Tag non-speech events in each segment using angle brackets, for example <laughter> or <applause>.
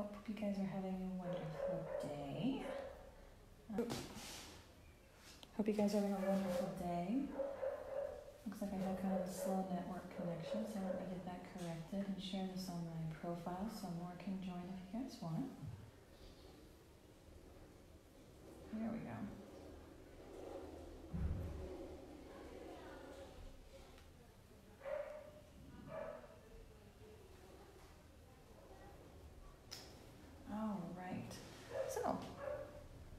hope you guys are having a wonderful day. Um, hope you guys are having a wonderful day. Looks like I have kind of a slow network connection, so let me get that corrected and share this on my profile so more can join if you guys want. There we go. All right. So,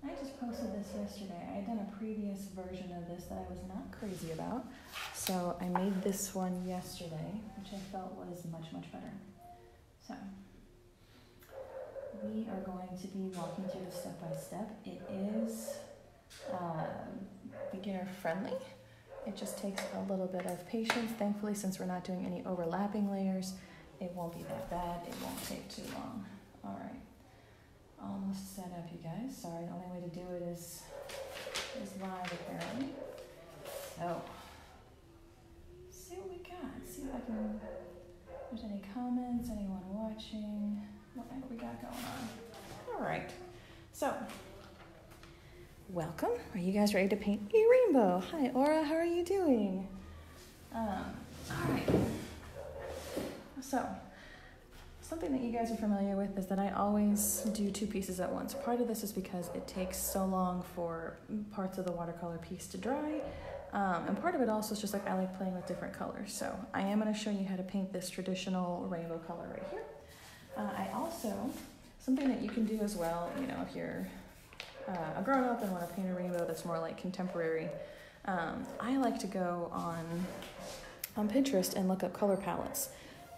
I just posted this yesterday. I had done a previous version of this that I was not crazy about. So, I made this one yesterday, which I felt was much, much better. So, we are going to be walking through this step by step. It is um, beginner friendly. It just takes a little bit of patience. Thankfully, since we're not doing any overlapping layers, it won't be that bad. It won't take too long. All right almost set up, you guys. Sorry, the only way to do it is is live apparently. So see what we got. See if I can. There's any comments, anyone watching, what we got going on. All right. So welcome. Are you guys ready to paint a rainbow? Hi, Aura. How are you doing? Um, all right. So something that you guys are familiar with is that I always do two pieces at once. Part of this is because it takes so long for parts of the watercolor piece to dry. Um, and part of it also is just like I like playing with different colors. So I am going to show you how to paint this traditional rainbow color right here. Uh, I also, something that you can do as well, you know, if you're uh, a grown up and want to paint a rainbow that's more like contemporary, um, I like to go on, on Pinterest and look up color palettes.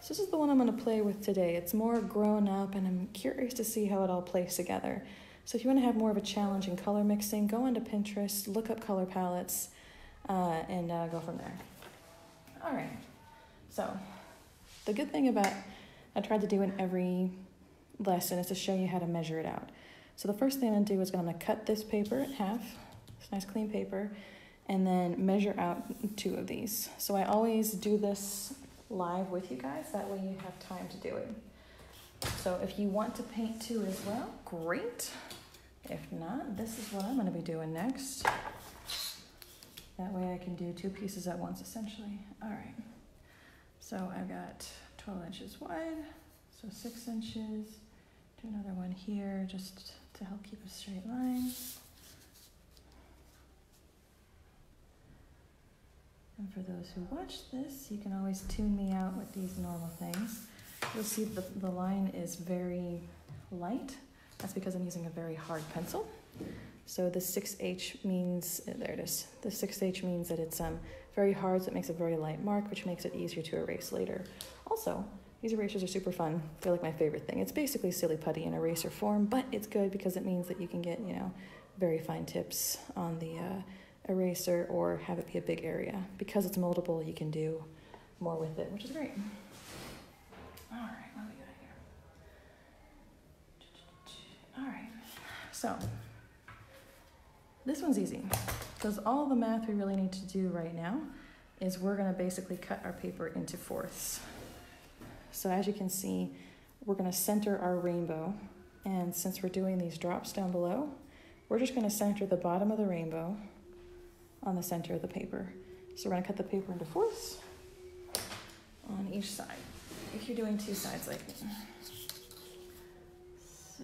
So this is the one I'm going to play with today. It's more grown up and I'm curious to see how it all plays together. So if you want to have more of a challenge in color mixing, go onto Pinterest, look up color palettes, uh, and uh, go from there. All right. So the good thing about I tried to do in every lesson is to show you how to measure it out. So the first thing I'm going to do is I'm going to cut this paper in half, this nice clean paper, and then measure out two of these. So I always do this live with you guys. That way you have time to do it. So if you want to paint too as well, great. If not, this is what I'm going to be doing next. That way I can do two pieces at once essentially. All right. So I've got 12 inches wide, so six inches. Do another one here just to help keep a straight line. And for those who watch this, you can always tune me out with these normal things. You'll see the, the line is very light. That's because I'm using a very hard pencil. So the 6H means, uh, there it is, the 6H means that it's um, very hard, so it makes a very light mark, which makes it easier to erase later. Also, these erasers are super fun. They're like my favorite thing. It's basically silly putty in eraser form, but it's good because it means that you can get, you know, very fine tips on the uh, eraser or have it be a big area. Because it's moldable, you can do more with it, which is great. All right, so this one's easy because all the math we really need to do right now is we're going to basically cut our paper into fourths. So as you can see, we're going to center our rainbow. And since we're doing these drops down below, we're just going to center the bottom of the rainbow on the center of the paper. So we're gonna cut the paper into fourths on each side. If you're doing two sides like me. So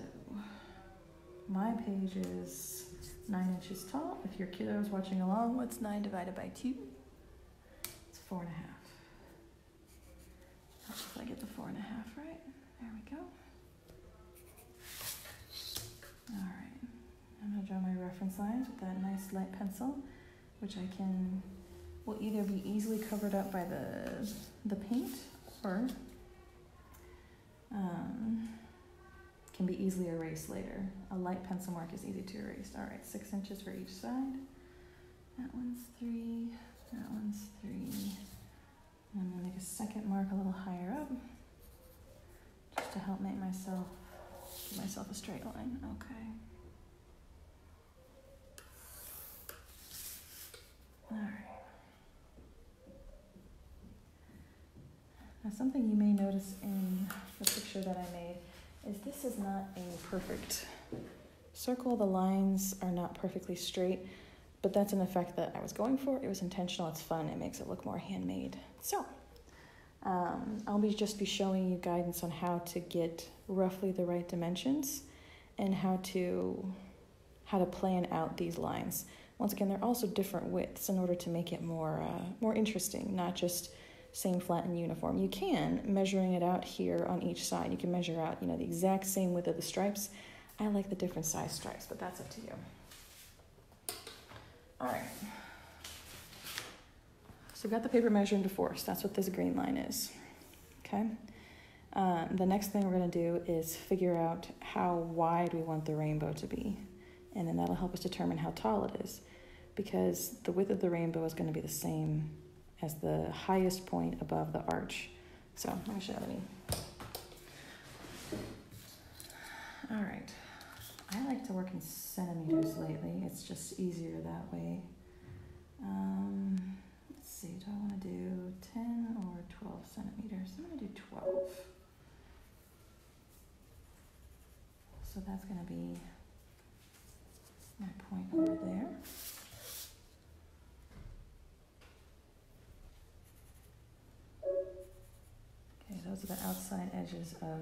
my page is nine inches tall. If your kiddo is watching along, what's nine divided by two? It's four and a half. If I get the four and a half right. There we go. All right, I'm gonna draw my reference lines with that nice light pencil which I can will either be easily covered up by the the paint or um, can be easily erased later. A light pencil mark is easy to erase. All right, six inches for each side. That one's three, that one's three. And I'm gonna make a second mark a little higher up just to help make myself, give myself a straight line. Okay. All right. Now something you may notice in the picture that I made is this is not a perfect circle. The lines are not perfectly straight, but that's an effect that I was going for. It was intentional, it's fun, it makes it look more handmade. So, um, I'll be just be showing you guidance on how to get roughly the right dimensions and how to how to plan out these lines. Once again, they're also different widths in order to make it more uh, more interesting, not just same flat and uniform. You can measuring it out here on each side. You can measure out, you know, the exact same width of the stripes. I like the different size stripes, but that's up to you. All right. So we've got the paper measure into force. That's what this green line is. Okay. Um, the next thing we're going to do is figure out how wide we want the rainbow to be. And then that'll help us determine how tall it is. Because the width of the rainbow is going to be the same as the highest point above the arch. So let me show you. All right. I like to work in centimeters lately. It's just easier that way. Um, let's see, do I want to do 10 or 12 centimeters? I'm going to do 12. So that's going to be my point over there. Okay, those are the outside edges of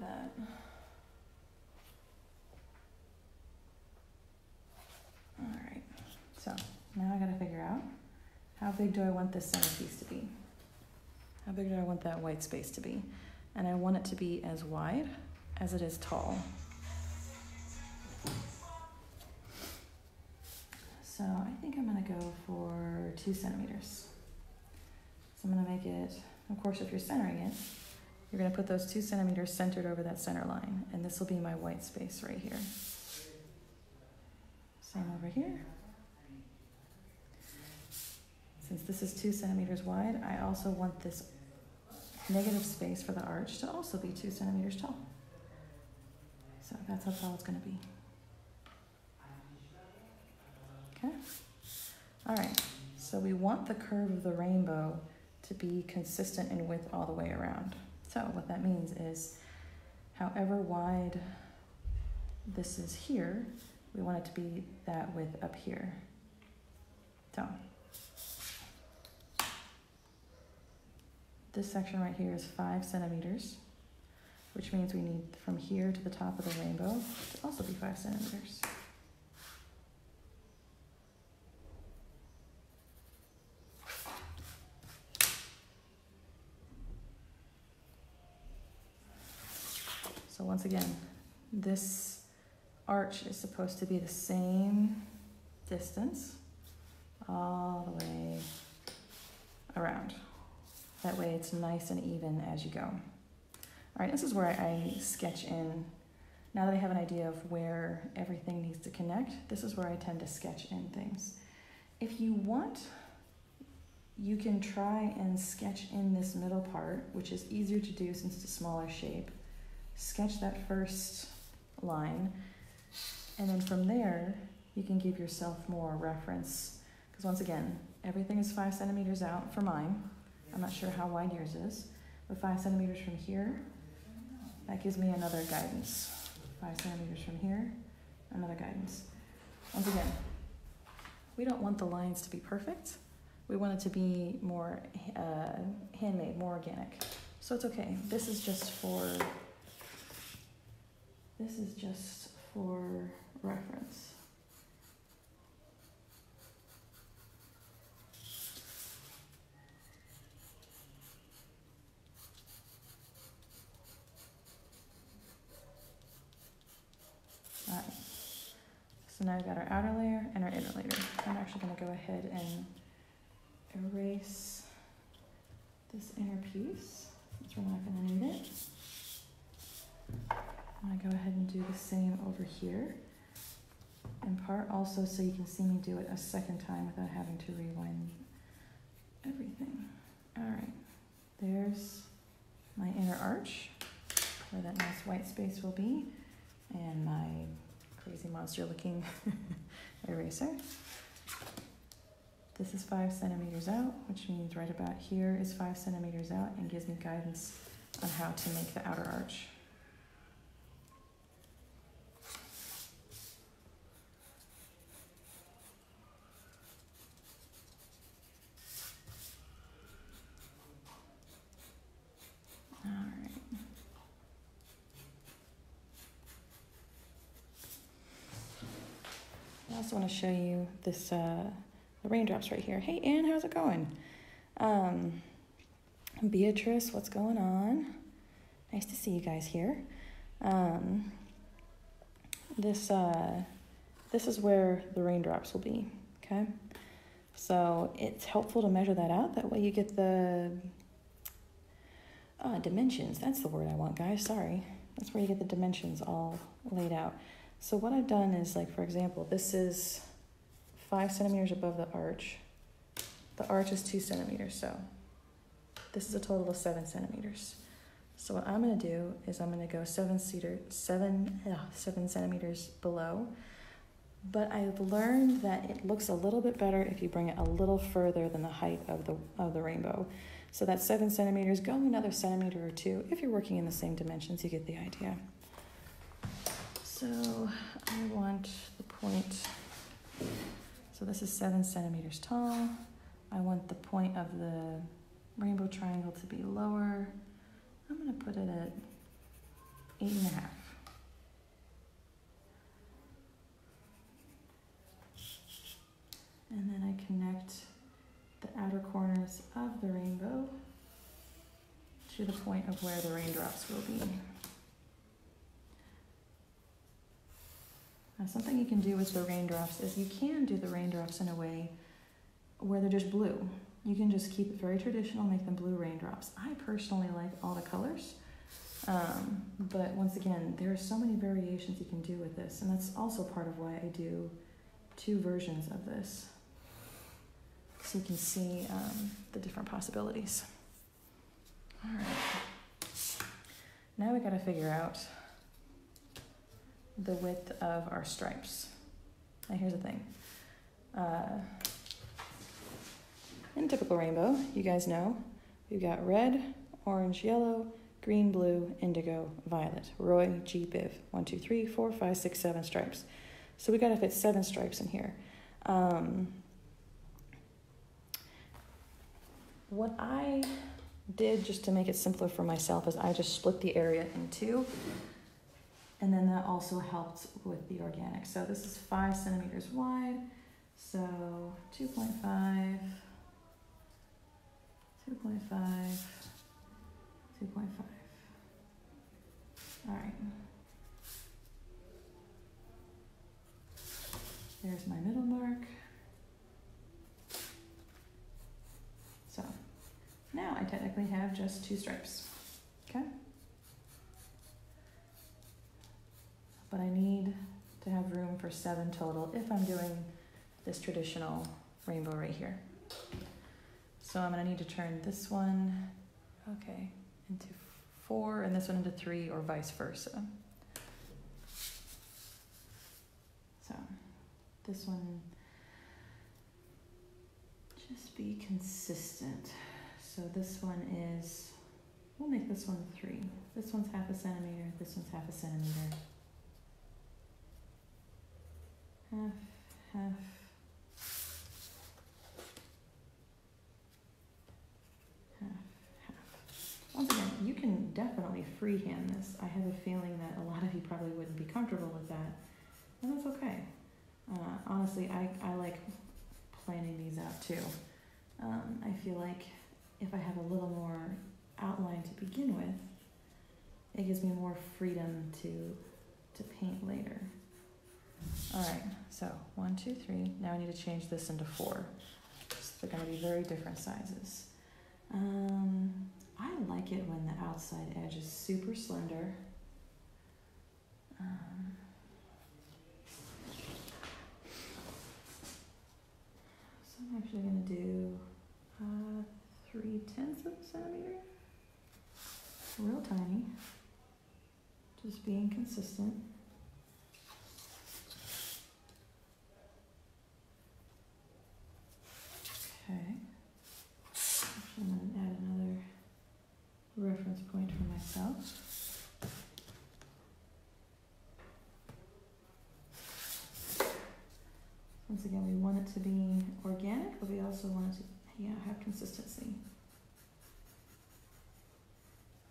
that. All right. So now I gotta figure out how big do I want this centerpiece to be? How big do I want that white space to be? And I want it to be as wide as it is tall. So I think I'm gonna go for two centimeters. So I'm gonna make it, of course, if you're centering it, you're gonna put those two centimeters centered over that center line, and this will be my white space right here. Same over here. Since this is two centimeters wide, I also want this negative space for the arch to also be two centimeters tall. So that's how tall it's gonna be. Okay? All right, so we want the curve of the rainbow to be consistent in width all the way around. So what that means is however wide this is here, we want it to be that width up here. So this section right here is five centimeters, which means we need from here to the top of the rainbow to also be five centimeters. So once again, this arch is supposed to be the same distance all the way around. That way it's nice and even as you go. All right, this is where I sketch in. Now that I have an idea of where everything needs to connect, this is where I tend to sketch in things. If you want, you can try and sketch in this middle part, which is easier to do since it's a smaller shape. Sketch that first line, and then from there, you can give yourself more reference. Because once again, everything is five centimeters out for mine. I'm not sure how wide yours is, but five centimeters from here, that gives me another guidance. Five centimeters from here, another guidance. Once again, we don't want the lines to be perfect. We want it to be more uh, handmade, more organic. So it's okay. This is just for, this is just for reference. All right. So now we've got our outer layer and our inner layer. I'm actually going to go ahead and erase this inner piece since we're not to need it. I'm going to go ahead and do the same over here. In part also so you can see me do it a second time without having to rewind everything. All right, there's my inner arch where that nice white space will be and my crazy monster looking <laughs> eraser. This is five centimeters out, which means right about here is five centimeters out and gives me guidance on how to make the outer arch. Also want to show you this uh, the raindrops right here. Hey Anne, how's it going? Um, Beatrice, what's going on? Nice to see you guys here. Um, this uh, this is where the raindrops will be. Okay, so it's helpful to measure that out. That way you get the uh, dimensions. That's the word I want, guys. Sorry. That's where you get the dimensions all laid out. So what I've done is like, for example, this is five centimeters above the arch. The arch is two centimeters, so this is a total of seven centimeters. So what I'm gonna do is I'm gonna go seven cedar, seven, ugh, seven centimeters below. But I've learned that it looks a little bit better if you bring it a little further than the height of the of the rainbow. So that's seven centimeters, go another centimeter or two. If you're working in the same dimensions, you get the idea. So I want the point, so this is seven centimeters tall. I want the point of the rainbow triangle to be lower. I'm gonna put it at eight and a half. And then I connect the outer corners of the rainbow to the point of where the raindrops will be. Now, something you can do with the raindrops is you can do the raindrops in a way where they're just blue. You can just keep it very traditional, make them blue raindrops. I personally like all the colors, um, but once again, there are so many variations you can do with this, and that's also part of why I do two versions of this so you can see um, the different possibilities. All right. Now we got to figure out the width of our stripes. Now here's the thing. Uh, in typical rainbow, you guys know, we've got red, orange, yellow, green, blue, indigo, violet. Roy G. Biv. One, two, three, four, five, six, seven stripes. So we got to fit seven stripes in here. Um, what I did just to make it simpler for myself is I just split the area in two. And then that also helped with the organic. So this is five centimeters wide. So 2.5, 2.5, 2.5. All right. There's my middle mark. So now I technically have just two stripes, okay? But I need to have room for seven total if I'm doing this traditional rainbow right here. So I'm gonna need to turn this one, okay, into four and this one into three or vice versa. So this one just be consistent. So this one is, we'll make this one three. This one's half a centimeter, this one's half a centimeter. Half, half. Half, half. Once again, you can definitely freehand this. I have a feeling that a lot of you probably wouldn't be comfortable with that, and that's okay. Uh, honestly, I, I like planning these out too. Um, I feel like if I have a little more outline to begin with, it gives me more freedom to to paint later. All right, so one, two, three. Now I need to change this into four. So they're going to be very different sizes. Um, I like it when the outside edge is super slender. Um, so I'm actually going to do uh, three tenths of a centimeter. Real tiny. Just being consistent. Made for myself. Once again, we want it to be organic, but we also want it to yeah, have consistency.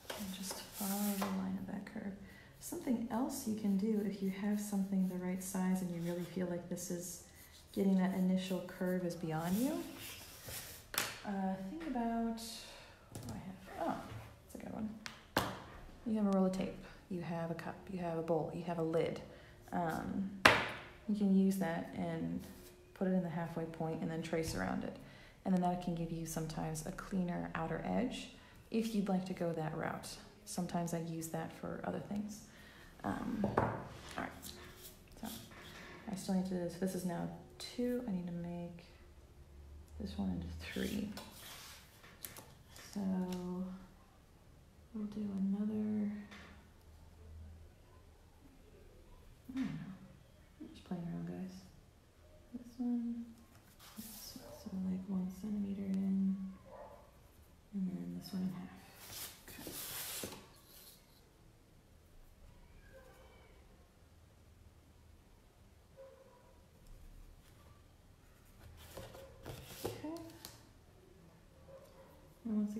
And just follow the line of that curve. Something else you can do if you have something the right size and you really feel like this is getting that initial curve is beyond you. Uh, think about, what I have, oh, that's a good one. You have a roll of tape, you have a cup, you have a bowl, you have a lid. Um, you can use that and put it in the halfway point and then trace around it. And then that can give you sometimes a cleaner outer edge if you'd like to go that route. Sometimes I use that for other things. Um, all right, so I still need to, so this is now two, I need to make this one into three. So we'll do another, I don't know, I'm just playing around guys. This one, this one, so like one centimeter in, and then this one in half.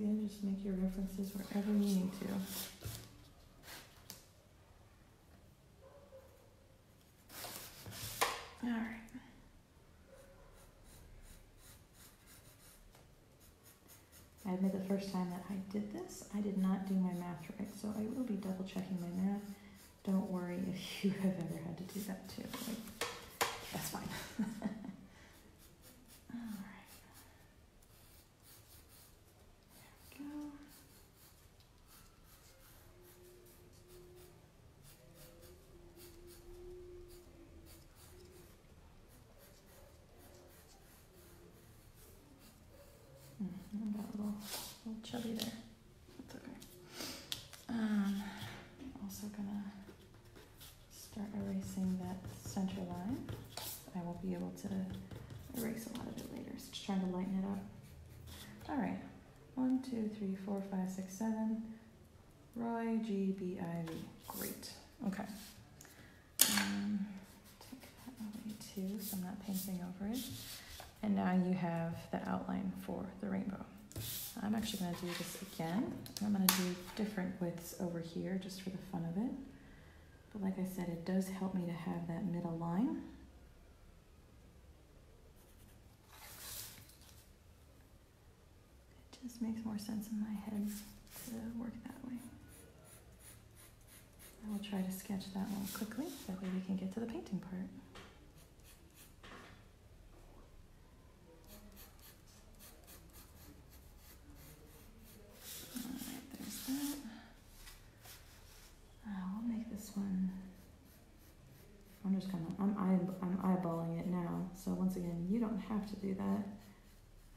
Just make your references wherever you need to. All right. I admit the first time that I did this, I did not do my math right, so I will be double checking my math. Don't worry if <laughs> you have ever had to do that too. Like, that's fine. <laughs> chubby there. That's okay. Um, also gonna start erasing that center line. I won't be able to erase a lot of it later, so just trying to lighten it up. All right, one, two, three, four, five, six, seven. Roy, G, B, I, V. Great, okay. Um, take that away too, so I'm not painting over it. And now you have the outline for the rainbow. I'm actually going to do this again. I'm going to do different widths over here just for the fun of it. But like I said, it does help me to have that middle line. Just makes more sense in my head to work that way. I will try to sketch that one quickly, that way we can get to the painting part. Alright, there's that. Uh, I'll make this one. I'm just I'm, I'm eyeballing it now. So once again, you don't have to do that.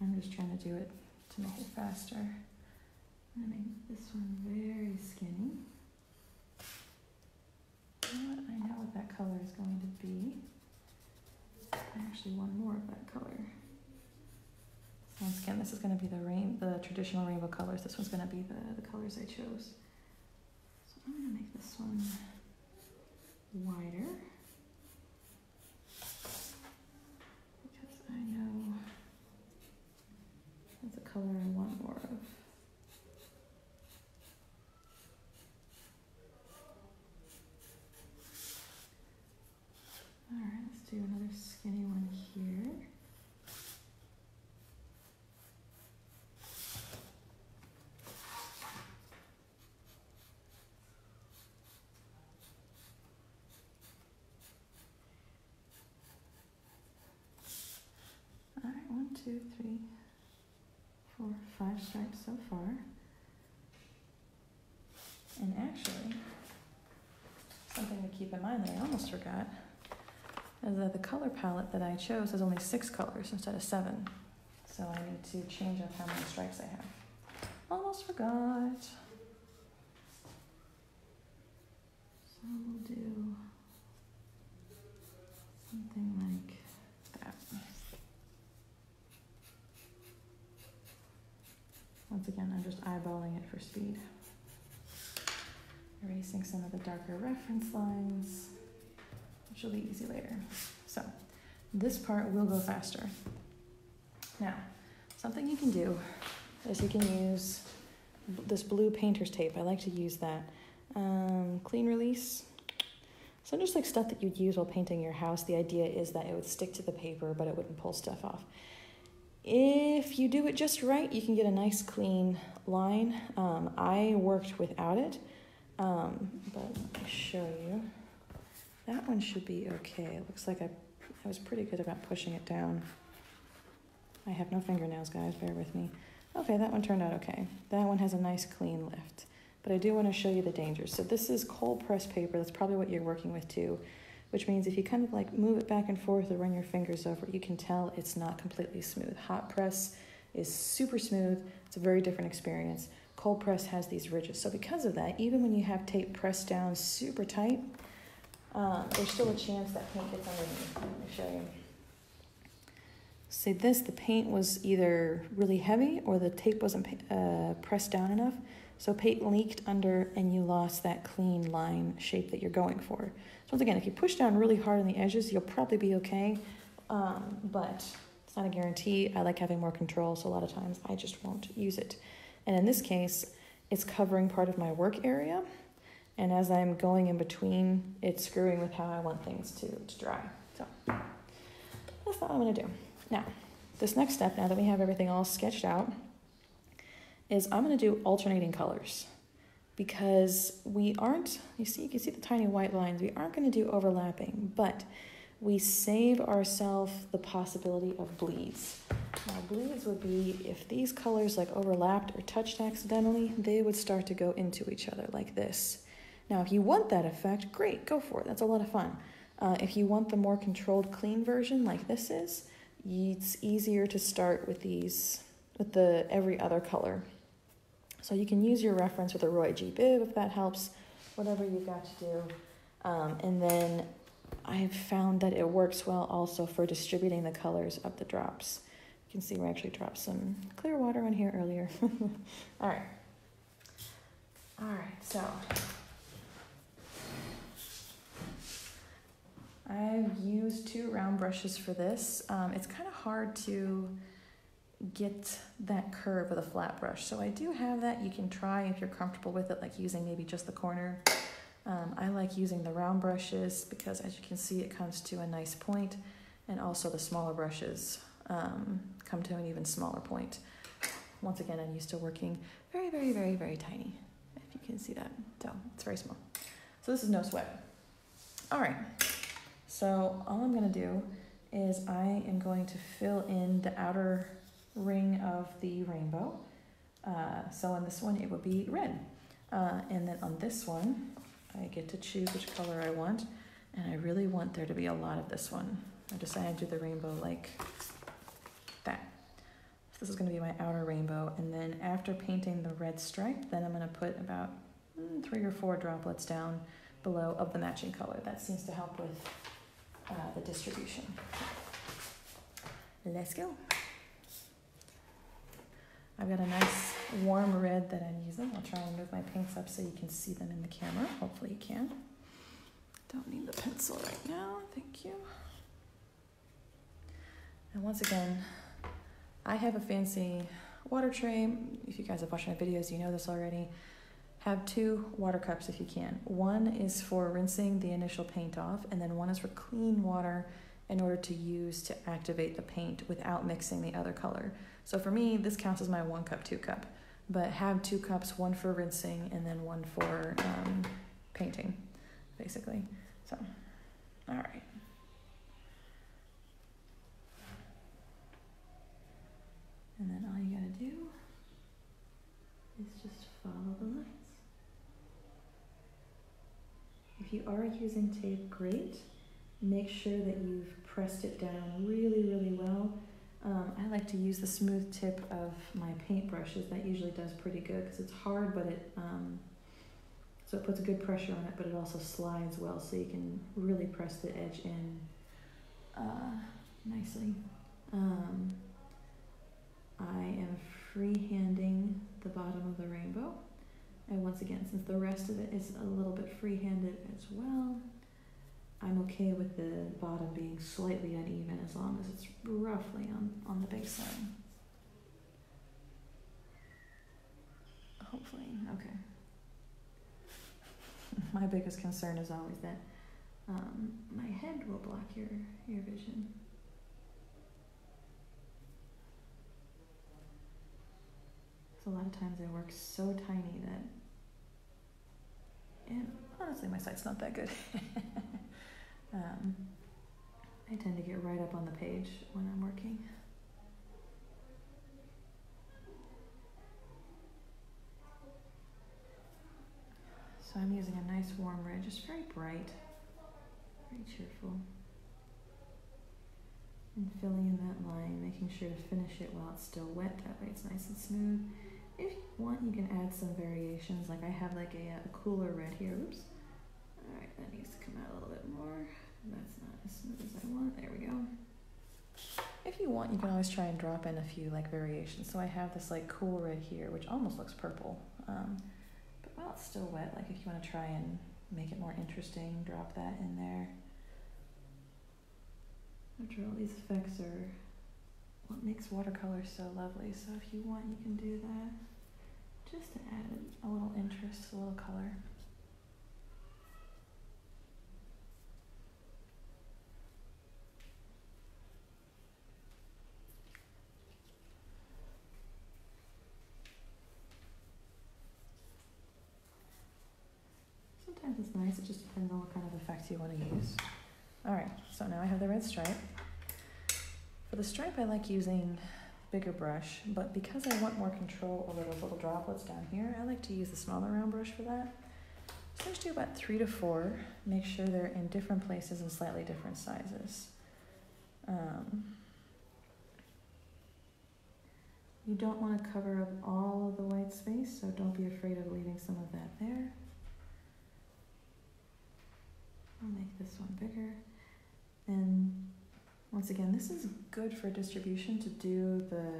I'm just trying to do it to make it faster. I'm gonna make this one very skinny. I know what that color is going to be. I actually want more of that color. Once again, this is going to be the rain, the traditional rainbow colors. This one's going to be the, the colors I chose. So I'm going to make this one wider. I know that's a color I want more of. All right, let's do another skinny one here. Two, three, four, five stripes so far. And actually, something to keep in mind that I almost forgot is that the color palette that I chose has only six colors instead of seven. So I need to change up how many stripes I have. Almost forgot. So we'll do something like Once again, I'm just eyeballing it for speed. erasing some of the darker reference lines, which will be easy later. So this part will go faster. Now, something you can do is you can use this blue painter's tape. I like to use that. Um, clean release. So just like stuff that you'd use while painting your house, the idea is that it would stick to the paper, but it wouldn't pull stuff off. If you do it just right, you can get a nice clean line. Um, I worked without it, um, but let me show you. That one should be okay. It looks like I, I was pretty good about pushing it down. I have no fingernails, guys, bear with me. Okay, that one turned out okay. That one has a nice clean lift. But I do want to show you the dangers. So this is cold press paper. That's probably what you're working with too, which means if you kind of like move it back and forth or run your fingers over it, you can tell it's not completely smooth. Hot press is super smooth. It's a very different experience. Cold press has these ridges. So because of that, even when you have tape pressed down super tight, um, there's still a chance that paint gets underneath. Let me show you. Say this, the paint was either really heavy or the tape wasn't uh, pressed down enough. So paint leaked under and you lost that clean line shape that you're going for. So once again, if you push down really hard on the edges, you'll probably be okay, um, but it's not a guarantee. I like having more control, so a lot of times I just won't use it. And in this case, it's covering part of my work area. And as I'm going in between, it's screwing with how I want things to, to dry. So that's what I'm gonna do. Now, this next step, now that we have everything all sketched out, is I'm going to do alternating colors because we aren't, you see, you can see the tiny white lines, we aren't going to do overlapping, but we save ourselves the possibility of bleeds. Now, bleeds would be if these colors like overlapped or touched accidentally, they would start to go into each other like this. Now, if you want that effect, great, go for it. That's a lot of fun. Uh, if you want the more controlled, clean version like this is, it's easier to start with these, with the every other color. So you can use your reference with a Roy G. Biv if that helps, whatever you've got to do. Um, and then I've found that it works well also for distributing the colors of the drops. You can see we actually dropped some clear water on here earlier. <laughs> All right. All right, so I've used two round brushes for this. Um, it's kind of hard to get that curve with a flat brush. So I do have that. You can try if you're comfortable with it, like using maybe just the corner. Um, I like using the round brushes because as you can see, it comes to a nice point and also the smaller brushes um, come to an even smaller point. Once again, I'm used to working very, very, very, very tiny, if you can see that. So it's very small. So this is no sweat. All right, so all I'm gonna do is I am going to fill in the outer ring of the rainbow. Uh, so on this one, it would be red. Uh, and then on this one, I get to choose which color I want. And I really want there to be a lot of this one. I decided to do the rainbow like that. So this is gonna be my outer rainbow. And then after painting the red stripe, then I'm gonna put about mm, three or four droplets down below of the matching color. That seems to help with uh, the distribution. Let's go. I've got a nice warm red that I'm using. I'll try and move my pinks up so you can see them in the camera. Hopefully you can. Don't need the pencil right now. Thank you. And once again, I have a fancy water tray. If you guys have watched my videos, you know this already. Have two water cups if you can. One is for rinsing the initial paint off, and then one is for clean water in order to use to activate the paint without mixing the other color. So for me, this counts as my one cup, two cup. But have two cups, one for rinsing and then one for um, painting, basically. So, all right. And then all you gotta do is just follow the lines. If you are using tape, great. Make sure that you've pressed it down really, really well um, I like to use the smooth tip of my paintbrushes. That usually does pretty good because it's hard, but it um, so it puts a good pressure on it, but it also slides well, so you can really press the edge in uh, nicely. Um, I am freehanding the bottom of the rainbow, And once again, since the rest of it is a little bit free-handed as well, I'm okay with the bottom being slightly uneven as long as it's roughly on, on the baseline. Hopefully, okay. <laughs> My biggest concern is always that um, my head will block your, your vision. So a lot of times I work so tiny that, and honestly, my sight's not that good. <laughs> um, I tend to get right up on the page when I'm working. So I'm using a nice warm red, just very bright, very cheerful. And filling in that line, making sure to finish it while it's still wet, that way it's nice and smooth. If you want, you can add some variations, like I have like a, a cooler red here, oops. Alright, that needs to come out a little bit more. That's not as smooth as I want, there we go. If you want, you can always try and drop in a few like variations. So I have this like cool red here, which almost looks purple. Um, but while it's still wet, like if you want to try and make it more interesting, drop that in there. After all, these effects are what makes watercolor so lovely. So if you want, you can do that just to add a little interest, a little color. Sometimes it's nice, it just depends on what kind of effect you want to use. Alright, so now I have the red stripe. For the stripe I like using bigger brush, but because I want more control over those little droplets down here, I like to use the smaller round brush for that. So I just do about three to four, make sure they're in different places and slightly different sizes. Um, you don't want to cover up all of the white space, so don't be afraid of leaving some of that there. I'll make this one bigger. And once again, this is good for distribution to do the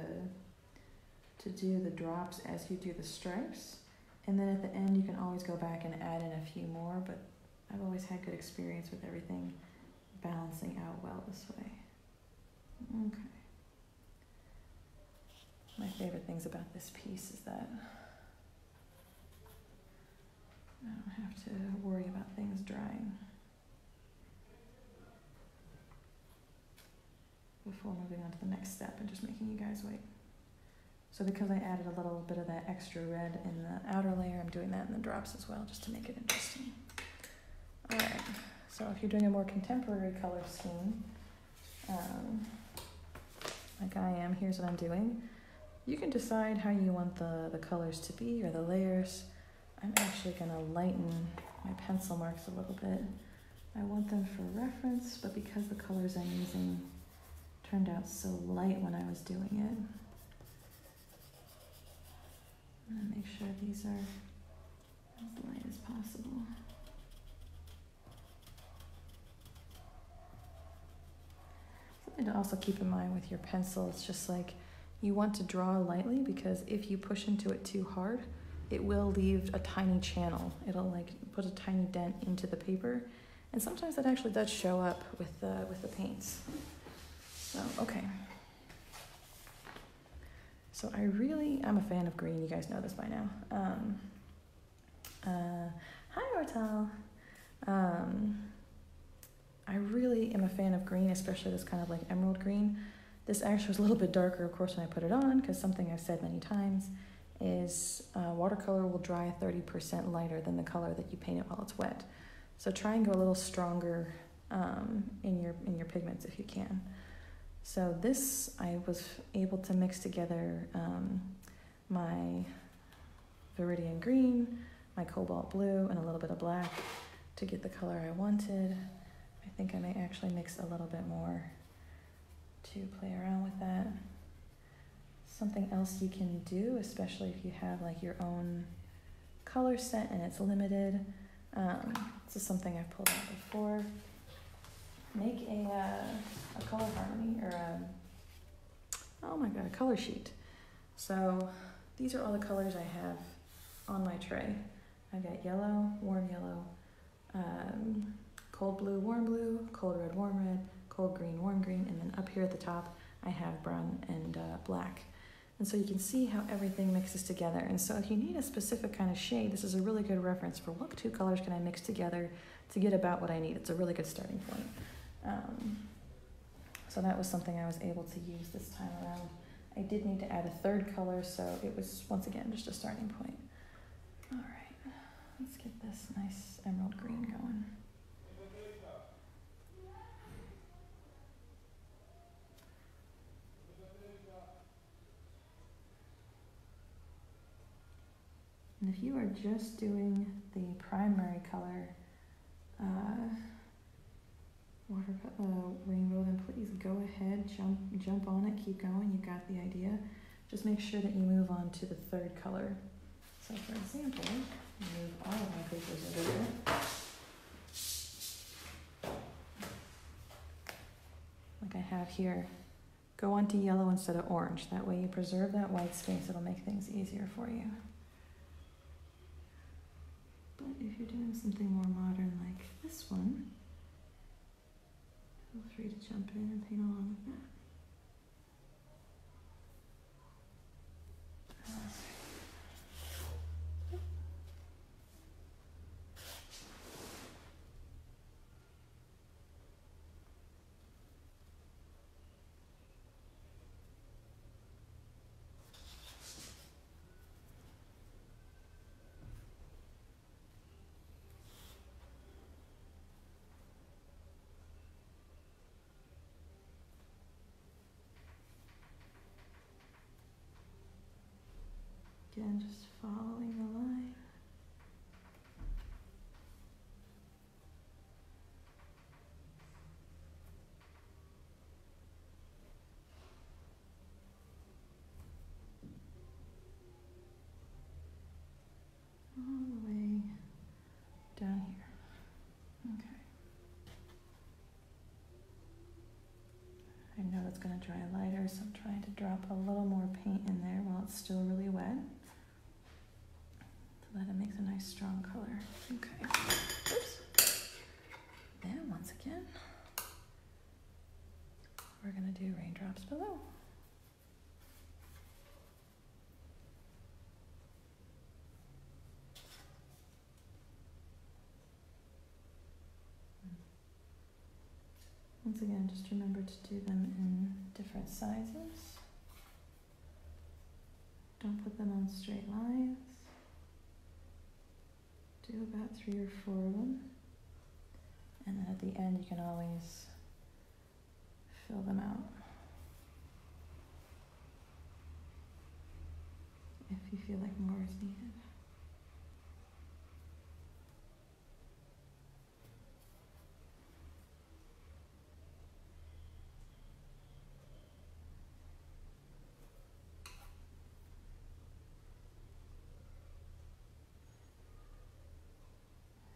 to do the drops as you do the stripes. And then at the end, you can always go back and add in a few more, but I've always had good experience with everything balancing out well this way. Okay. My favorite things about this piece is that I don't have to worry about things drying. Before moving on to the next step and just making you guys wait. So because I added a little bit of that extra red in the outer layer, I'm doing that in the drops as well, just to make it interesting. All right, so if you're doing a more contemporary color scheme, um, like I am, here's what I'm doing. You can decide how you want the, the colors to be or the layers. I'm actually gonna lighten my pencil marks a little bit. I want them for reference, but because the colors I'm using turned out so light when I was doing it. I'm gonna make sure these are as light as possible. Something to also keep in mind with your pencil, it's just like you want to draw lightly because if you push into it too hard, it will leave a tiny channel. It'll like put a tiny dent into the paper. And sometimes that actually does show up with the, with the paints. So, okay. So I really, I'm a fan of green. You guys know this by now. Um, uh, hi, Ortal. Um, I really am a fan of green, especially this kind of like emerald green. This actually was a little bit darker, of course, when I put it on, because something I've said many times is uh, watercolor will dry 30% lighter than the color that you paint it while it's wet. So try and go a little stronger um, in your in your pigments if you can. So this, I was able to mix together um, my Viridian green, my cobalt blue, and a little bit of black to get the color I wanted. I think I may actually mix a little bit more to play around with that. Something else you can do, especially if you have like your own color set and it's limited. Um, this is something I've pulled out before make a, uh, a color harmony or a, oh my god, a color sheet. So these are all the colors I have on my tray. I've got yellow, warm yellow, um, cold blue, warm blue, cold red, warm red, cold green, warm green, and then up here at the top I have brown and uh, black. And so you can see how everything mixes together. And so if you need a specific kind of shade, this is a really good reference for what two colors can I mix together to get about what I need. It's a really good starting point. Um, so that was something I was able to use this time around. I did need to add a third color, so it was, once again, just a starting point. All right, let's get this nice emerald green going. And if you are just doing the primary color uh, water uh, rainbow, then please go ahead, jump jump on it, keep going. You got the idea. Just make sure that you move on to the third color. So, for example, move all of my papers over here. Like I have here, go on to yellow instead of orange. That way you preserve that white space. It'll make things easier for you. But if you're doing something more modern like this one, feel free to jump in and paint along with that. Again, just following the line. All the way down here. Okay. I know it's going to dry lighter, so I'm trying to drop a little more paint in there while it's still really wet that it makes a nice strong color. Okay. Oops. And once again, we're going to do raindrops below. Once again, just remember to do them in different sizes. Don't put them on straight lines three or four of them. And then at the end, you can always fill them out. If you feel like more is needed.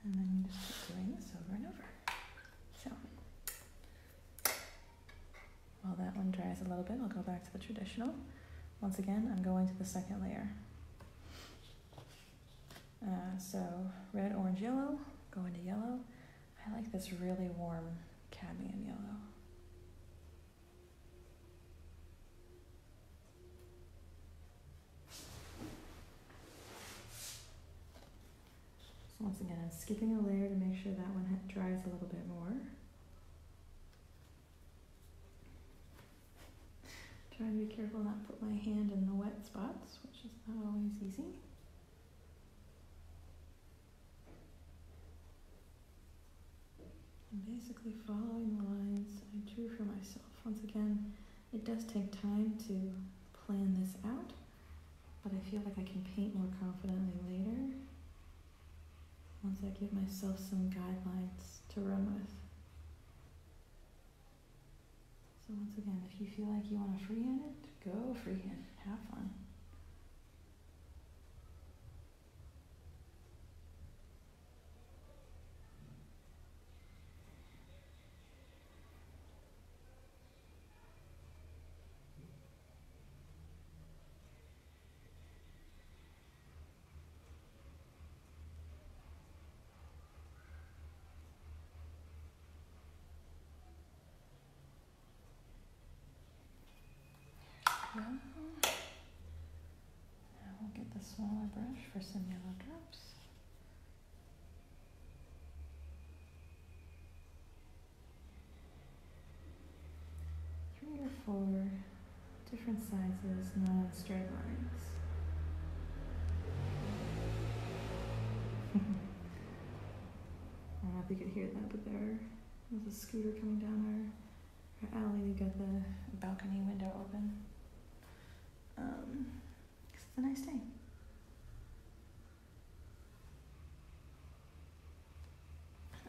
And then you just keep doing this over and over. So, while that one dries a little bit, I'll go back to the traditional. Once again, I'm going to the second layer. Uh, so, red, orange, yellow, go into yellow. I like this really warm cadmium yellow. So once again, I'm skipping a layer to make sure that one dries a little bit more. Trying to be careful not to put my hand in the wet spots, which is not always easy. I'm basically following the lines I drew for myself. Once again, it does take time to plan this out, but I feel like I can paint more confidently later once I give myself some guidelines to run with. So once again, if you feel like you want to freehand it, go freehand it. Have fun. Smaller brush for some yellow drops. Three or four different sizes, not straight lines. <laughs> I don't know if you could hear that, but there was a scooter coming down our, our alley. We got the balcony window open. Um, it's a nice day.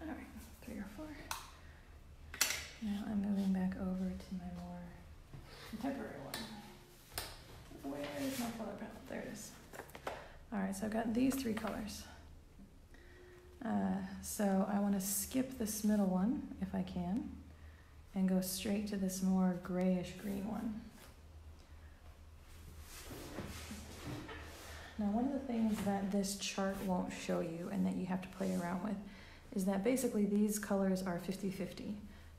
All right, three or four. Now I'm moving back over to my more contemporary one. Where is my color palette? There it is. All right, so I've got these three colors. Uh, so I want to skip this middle one if I can and go straight to this more grayish green one. Now, one of the things that this chart won't show you and that you have to play around with is that basically these colors are 50 50.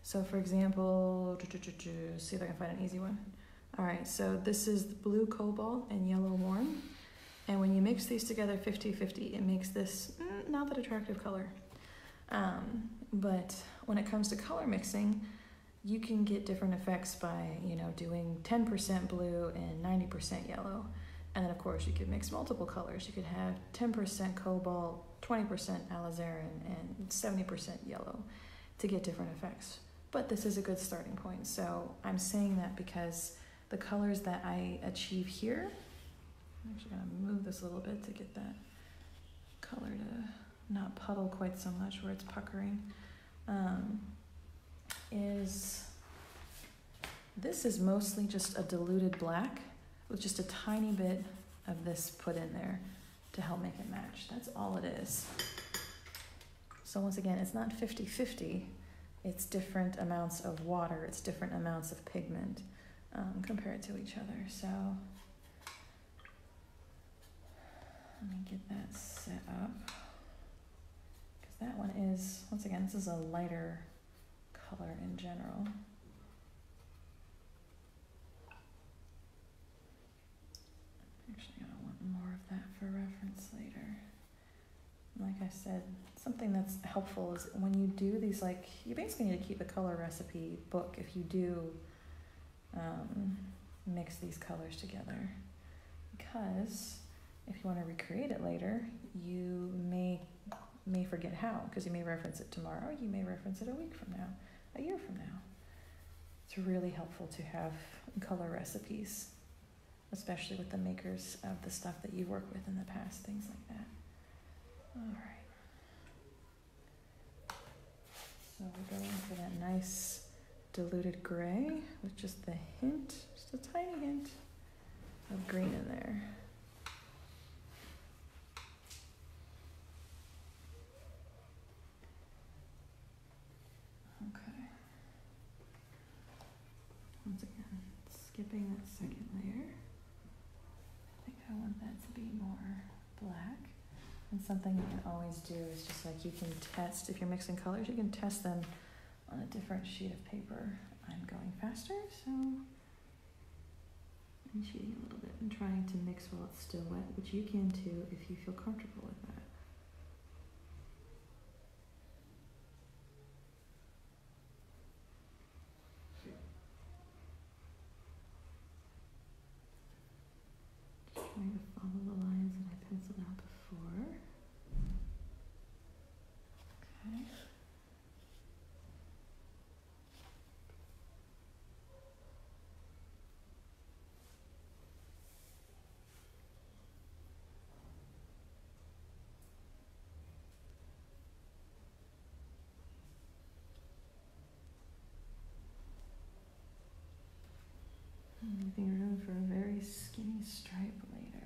So, for example, see if I can find an easy one. All right, so this is blue cobalt and yellow warm. And when you mix these together 50 50, it makes this mm, not that attractive color. Um, but when it comes to color mixing, you can get different effects by, you know, doing 10% blue and 90% yellow. And then, of course, you could mix multiple colors. You could have 10% cobalt, 20% alizarin, and 70% yellow to get different effects. But this is a good starting point. So I'm saying that because the colors that I achieve here, I'm actually going to move this a little bit to get that color to not puddle quite so much where it's puckering, um, is this is mostly just a diluted black with just a tiny bit of this put in there to help make it match. That's all it is. So once again, it's not 50-50. It's different amounts of water. It's different amounts of pigment um, compared to each other. So let me get that set up. Because that one is, once again, this is a lighter color in general. Actually, I want more of that for reference later. Like I said, something that's helpful is when you do these, like, you basically need to keep a color recipe book if you do um, mix these colors together. Because if you want to recreate it later, you may may forget how because you may reference it tomorrow, you may reference it a week from now, a year from now. It's really helpful to have color recipes especially with the makers of the stuff that you work with in the past, things like that. All right. So we're going for that nice diluted gray with just the hint, just a tiny hint of green in there. Okay. Once again, skipping that second layer. I want that to be more black. And something you can always do is just like you can test, if you're mixing colors, you can test them on a different sheet of paper. I'm going faster, so I'm cheating a little bit and trying to mix while it's still wet, which you can too if you feel comfortable with that. trying to follow the lines that I penciled out before. Okay. Leaving room for a very skinny stripe later.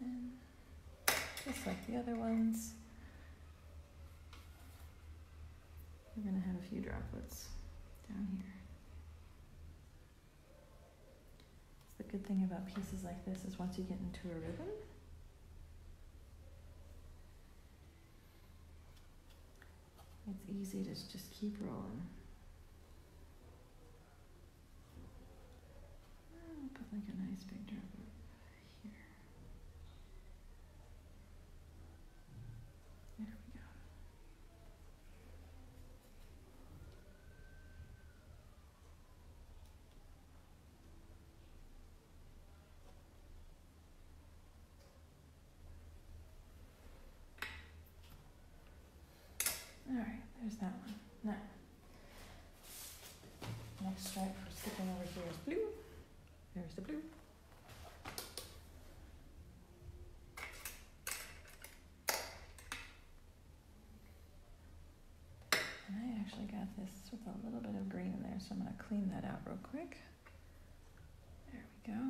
And just like the other ones, we're going to have a few droplets down here. Good thing about pieces like this is once you get into a rhythm, it's easy to just keep rolling. I'll put like a nice big drop here. There we go. All there's that one. Now, next stripe for skipping over here is blue. There's the blue. And I actually got this with a little bit of green in there, so I'm going to clean that out real quick. There we go.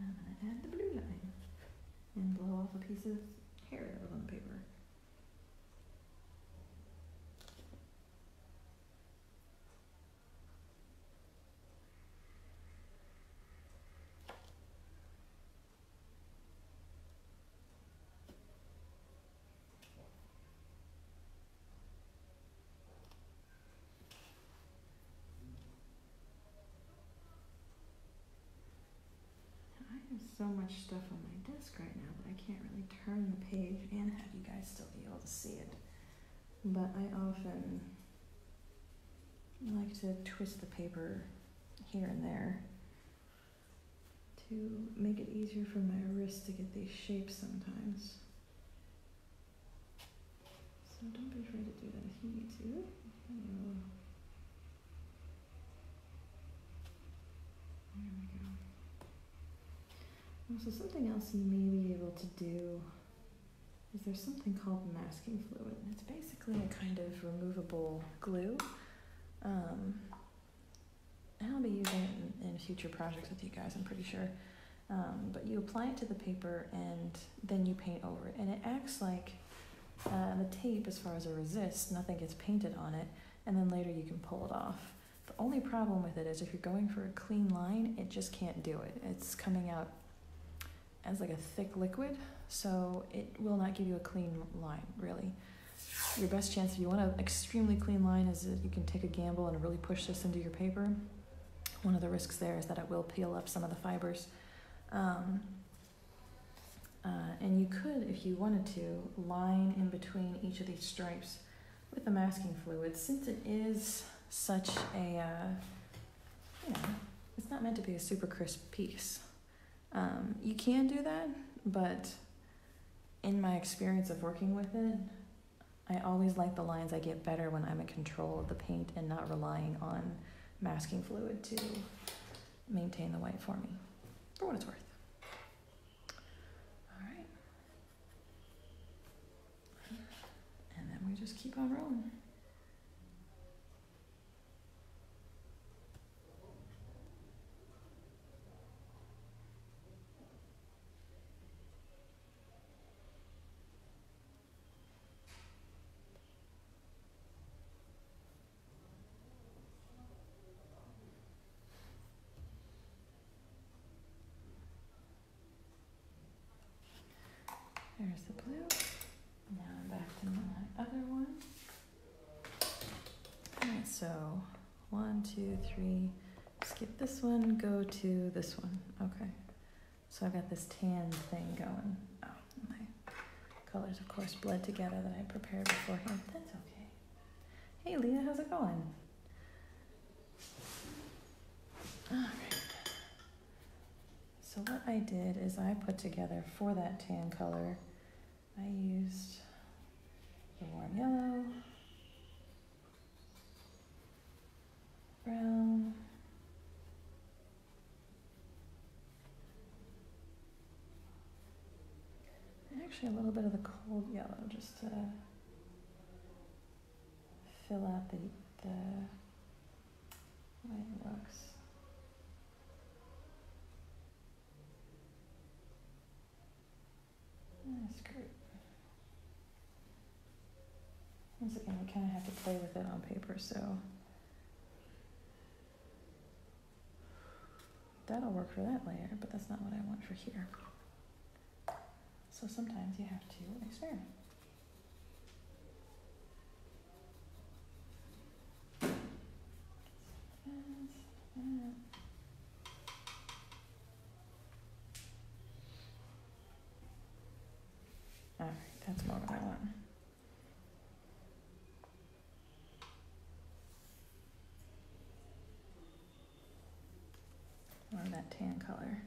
I'm going to add the blue line and blow off a piece of hair that was on the paper. I have so much stuff on my desk right now that I can't really turn the page and have you guys still be able to see it. But I often like to twist the paper here and there to make it easier for my wrist to get these shapes sometimes. So don't be afraid to do that if you need to. Oh. There we go. Also, something else you may be able to do is there's something called masking fluid. It's basically a kind of removable glue. Um, and I'll be using it in, in future projects with you guys, I'm pretty sure. Um, but you apply it to the paper and then you paint over it. And it acts like uh, the tape, as far as a resist, nothing gets painted on it, and then later you can pull it off. The only problem with it is if you're going for a clean line, it just can't do it. It's coming out as like a thick liquid, so it will not give you a clean line, really. Your best chance if you want an extremely clean line is that you can take a gamble and really push this into your paper. One of the risks there is that it will peel up some of the fibers. Um, uh, and you could, if you wanted to, line in between each of these stripes with the masking fluid. Since it is such a, uh, you know, it's not meant to be a super crisp piece. Um, you can do that, but in my experience of working with it, I always like the lines I get better when I'm in control of the paint and not relying on masking fluid to maintain the white for me, for what it's worth. All right. And then we just keep on rolling. There's the blue. Now I'm back to my other one. Alright, so one, two, three. Skip this one, go to this one. Okay. So I've got this tan thing going. Oh, my colors, of course, bled together that I prepared beforehand. That's okay. Hey, Leah, how's it going? Alright. So what I did is I put together for that tan color I used the warm yellow, actually a little bit of the cold yellow just to fill out the, the way it looks. That's ah, great. Once again, we kind of have to play with it on paper, so. That'll work for that layer, but that's not what I want for here. So sometimes you have to experiment. Alright, that's more what I want. More of that tan color.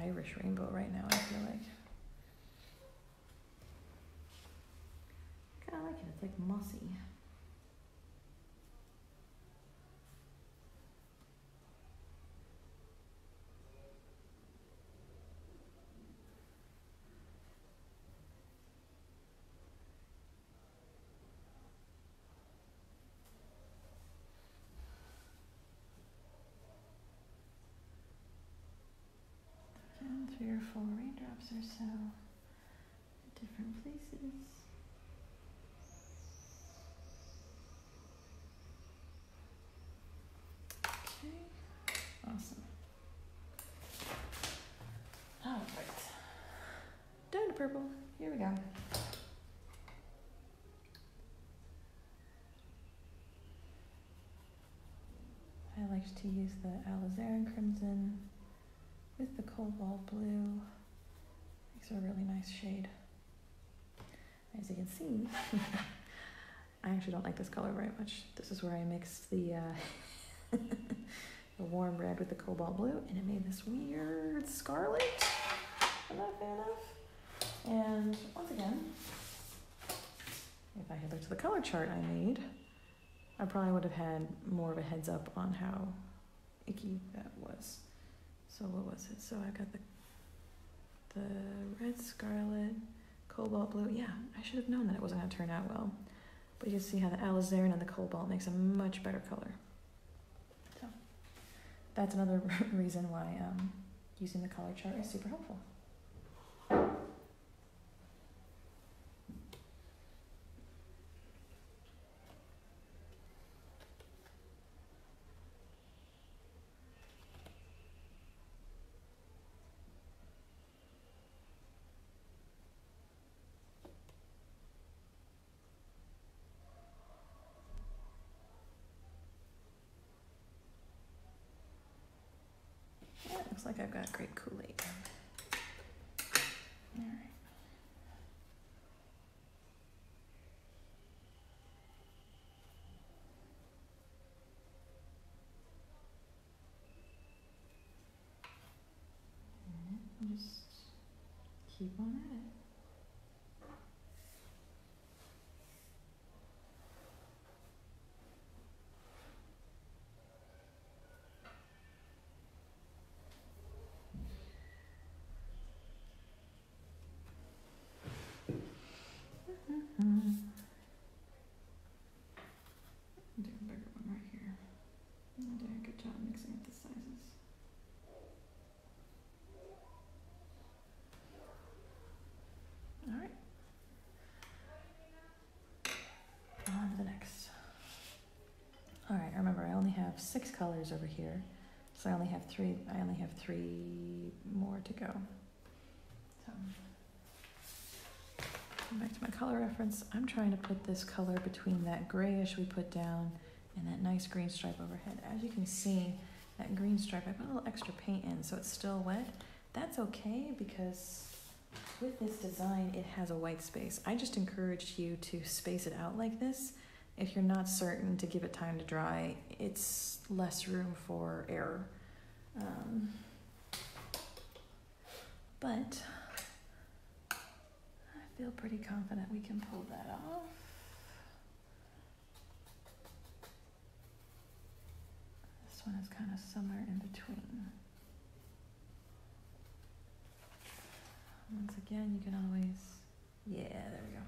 Irish rainbow right now, I feel like. Kinda like it, it's like mossy. And three or four raindrops or so different places. Okay, awesome. All right, down to purple. Here we go. I like to use the alizarin crimson with the cobalt blue. Makes a really nice shade. As you can see, <laughs> I actually don't like this color very much. This is where I mixed the uh, <laughs> the warm red with the cobalt blue, and it made this weird scarlet. I'm not a fan of. And once again, if I had looked at the color chart I made, I probably would have had more of a heads up on how icky that was. So what was it? So I got the the red scarlet, cobalt blue. Yeah, I should have known that it wasn't gonna turn out well. But you see how the alizarin and the cobalt makes a much better color. So that's another <laughs> reason why um, using the color chart is super helpful. Yeah, it looks like I've got great Kool-Aid. All right. And Just keep on at it. Mm-hmm. Do a bigger one right here. I'm doing a good job mixing up the sizes. All right. On to the next. All right, remember I only have six colors over here, so I only have three. I only have three more to go. So, back to my color reference, I'm trying to put this color between that grayish we put down and that nice green stripe overhead. As you can see, that green stripe, I put a little extra paint in so it's still wet. That's okay because with this design, it has a white space. I just encourage you to space it out like this. If you're not certain to give it time to dry, it's less room for error. Um, but I feel pretty confident we can pull that off. This one is kind of somewhere in between. Once again, you can always, yeah, there we go.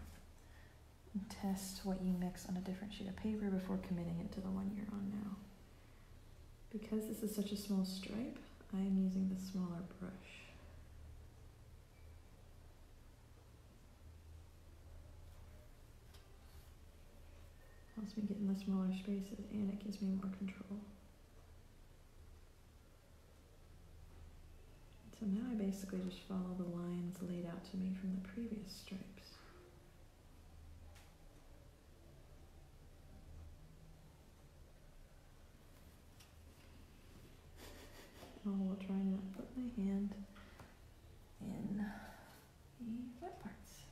Test what you mix on a different sheet of paper before committing it to the one you're on now. Because this is such a small stripe, I am using the smaller brush. Helps me get in the smaller spaces and it gives me more control. So now I basically just follow the lines laid out to me from the previous stripes. Oh, All while trying not to put my hand in the wet parts.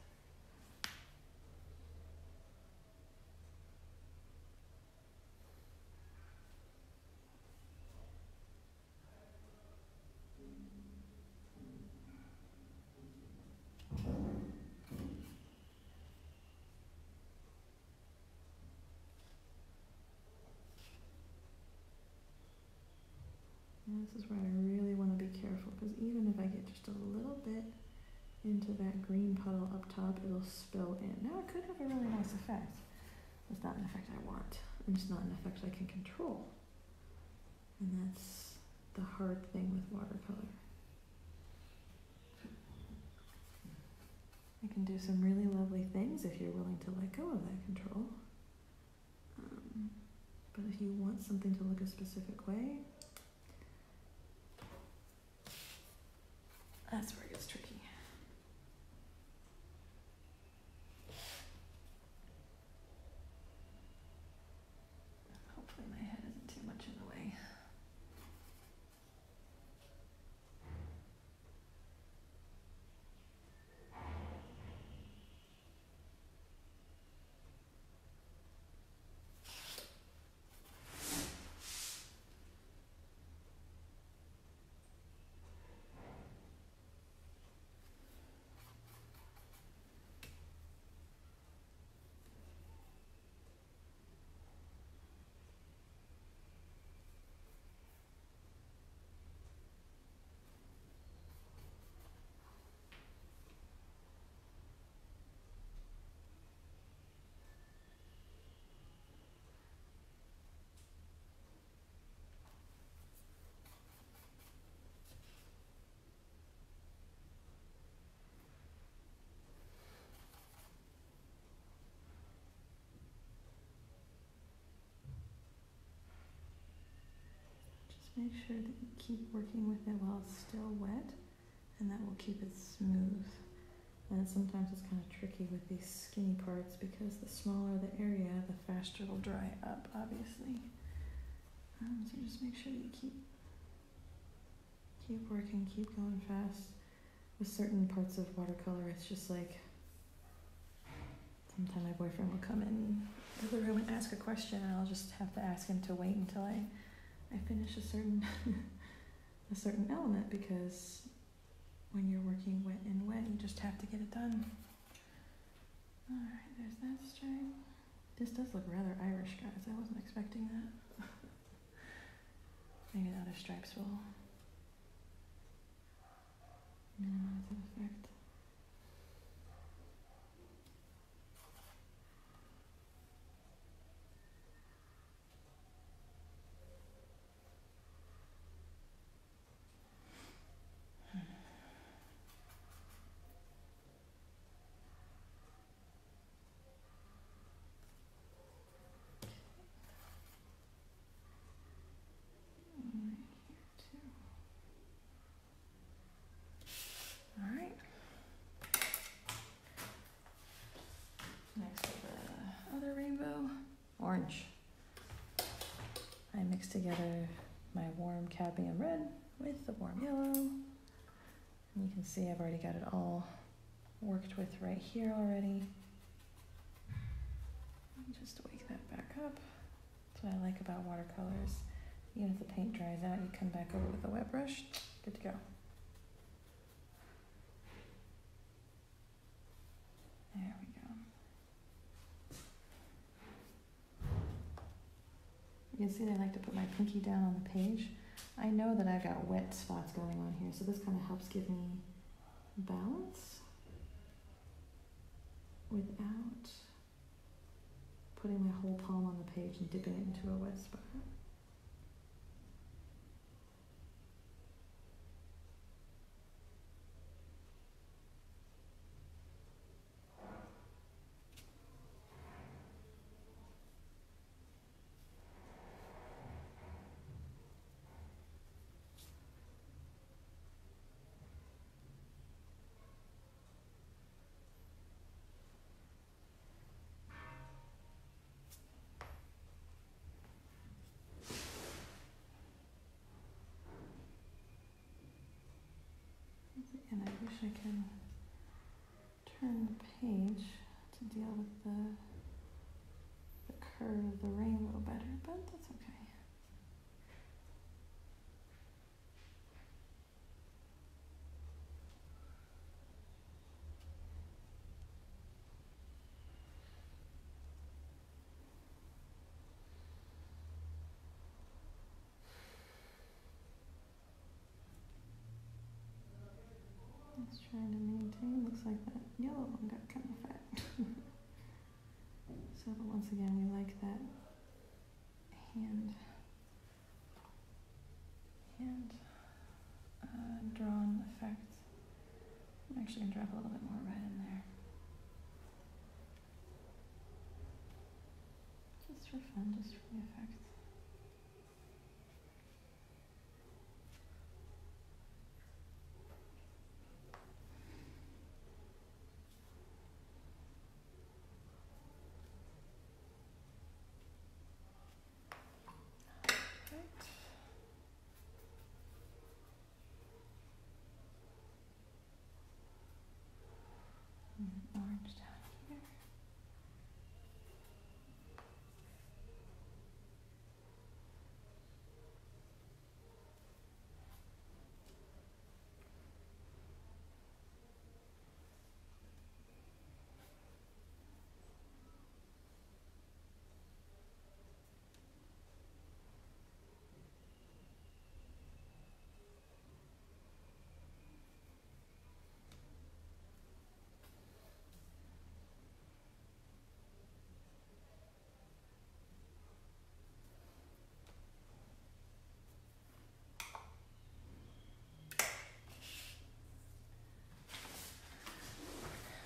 And this is where I really want to be careful because even if I get just a little bit into that green puddle up top, it'll spill in. Now it could have a really nice effect. It's not an effect I want. And it's not an effect I can control. And that's the hard thing with watercolor. I can do some really lovely things if you're willing to let go of that control. Um, but if you want something to look a specific way, That's where it gets tricky. Hopefully my head isn't too much in the way. Just make sure that you keep working with it while it's still wet, and that will keep it smooth. And sometimes it's kind of tricky with these skinny parts because the smaller the area, the faster it'll dry up, obviously. Um, so just make sure you keep keep working, keep going fast. With certain parts of watercolor, it's just like sometimes my boyfriend will come in the room and ask a question, and I'll just have to ask him to wait until I I finish a certain <laughs> a certain element because when you're working wet and wet, you just have to get it done. All right, there's that stripe. This does look rather Irish, guys. I wasn't expecting that. <laughs> Maybe the other stripes will minimize the effect. And right here too. All right. orange. I mixed together cadmium red with the warm yellow. And you can see I've already got it all worked with right here already. Just wake that back up. That's what I like about watercolors. Even if the paint dries out, you come back over with a wet brush, good to go. There we go. You can see I like to put my pinky down on the page. I know that I've got wet spots going on here, so this kind of helps give me balance without putting my whole palm on the page and dipping it into a wet spot. And I could turn the page to deal with the the curve of the rainbow better, but that's okay. Just trying to maintain. Looks like that yellow one got kind of fat. so, but once again, we like that hand hand uh, drawn effect. I'm actually gonna drop a little bit more red in there, just for fun, just for the effect. Right. And orange down here.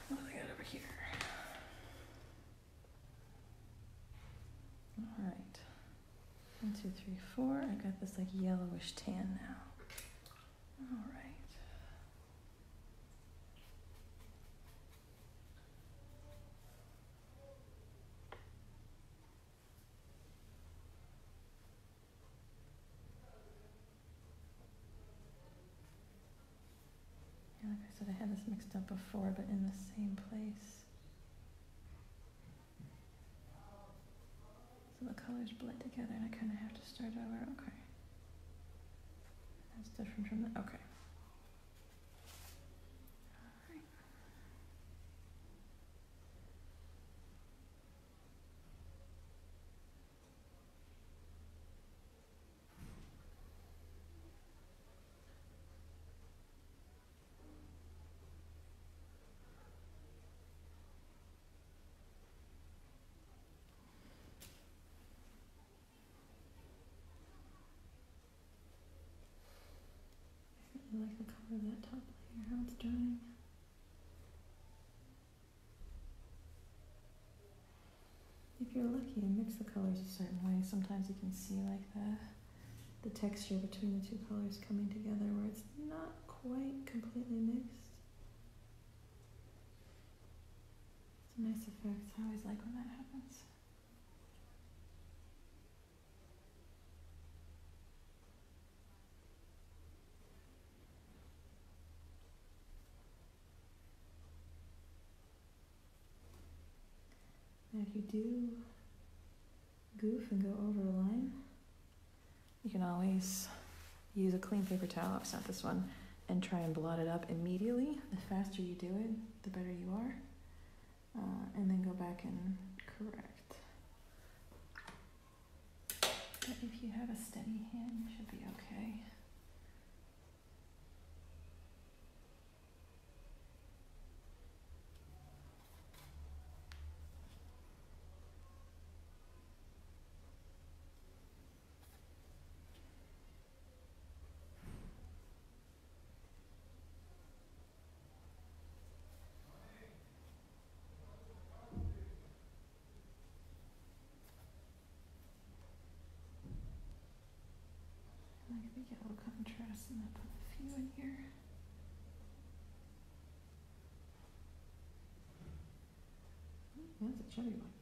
What do I got over here? All right. One, two, three, four. I got this like yellowish tan now. All right. Yeah, like I said, I had this mixed up before, but in the same place. The colors blend together and I kind of have to start over. Okay. That's different from the. Okay. Alright. I of that top layer, how it's drying. If you're lucky and mix the colors a certain way, sometimes you can see like the the texture between the two colors coming together where it's not quite completely mixed. It's a nice effect. I always like when that happens. If you do goof and go over a line, you can always use a clean paper towel, it's not this one, and try and blot it up immediately. The faster you do it, the better you are. Uh, and then go back and correct. But if you have a steady hand, you should be okay. The yellow contrast and I put a few in here. Ooh, That's a chubby one.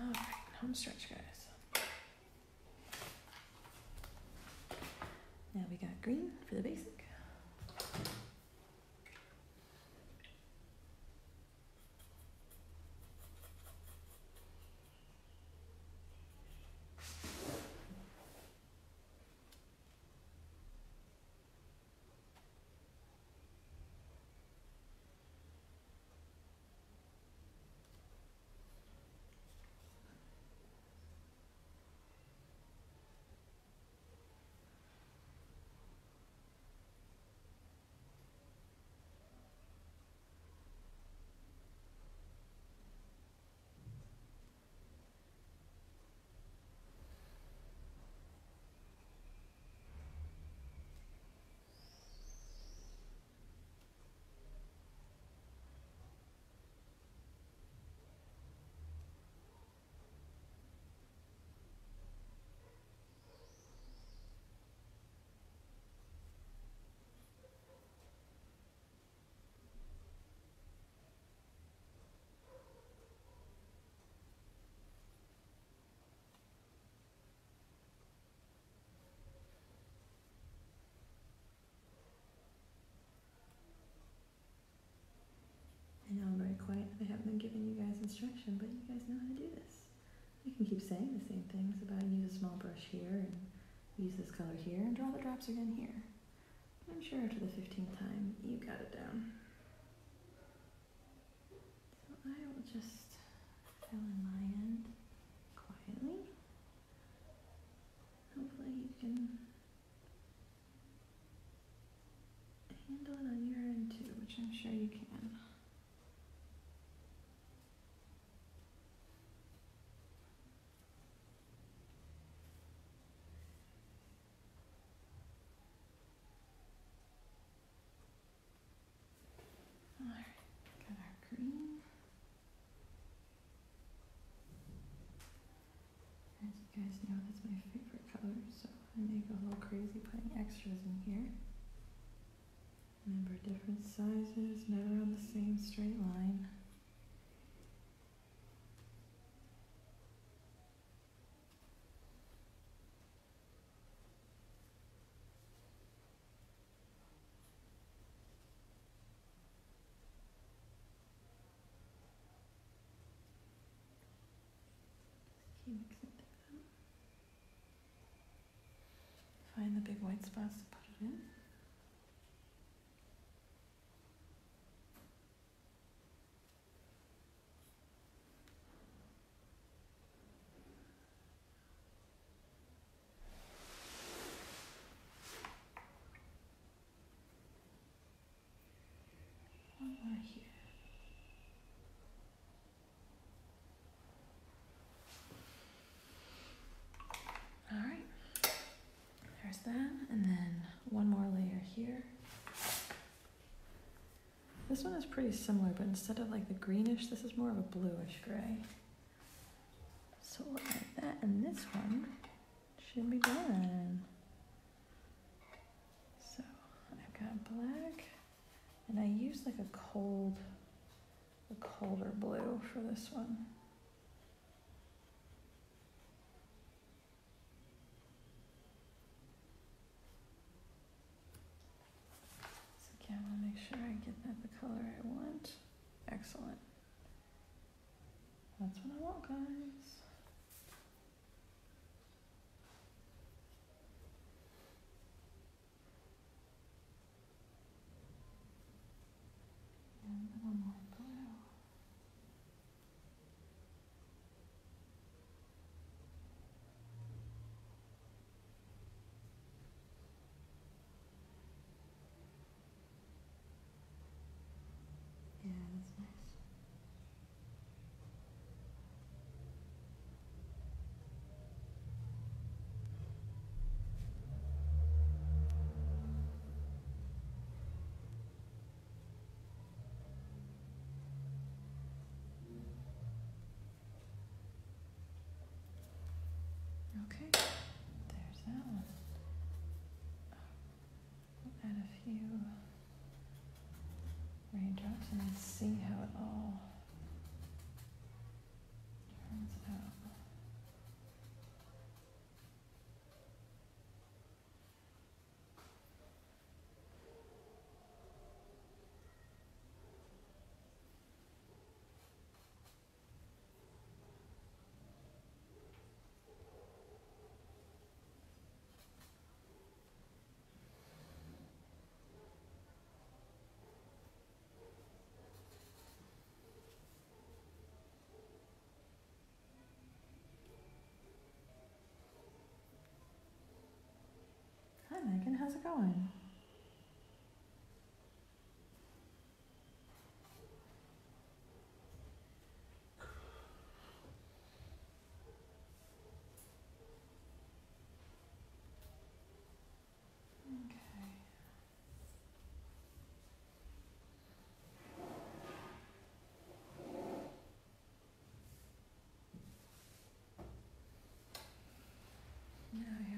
All stretch, guys. Now we got green for the basic. I know I'm very quiet. I haven't been giving you but you guys know how to do this. You can keep saying the same things about use a small brush here and use this color here and draw the drops again here. I'm sure after the 15th time, you got it down. So I will just fill in my end quietly. Hopefully you can handle it on your end too, which I'm sure you can. Alright, got our green. As you guys know, that's my favorite color, so I may go a little crazy putting extras in here. Remember, different sizes, never on the same straight line. Keep mixing things up. The big to put it in. One more here. All right, there's that, and then one more layer here. This one is pretty similar, but instead of like the greenish, this is more of a bluish gray. So like that, and this one should be done. So I've got black, and I used like a cold, a colder blue for this one. Again, I want to make sure I get that the color I want. Excellent. That's what I want, guys. And a little more blue. Yeah, that's nice. Okay, there's that one. We'll add a few raindrops and see how it all turns out. Hi Megan, how's it going?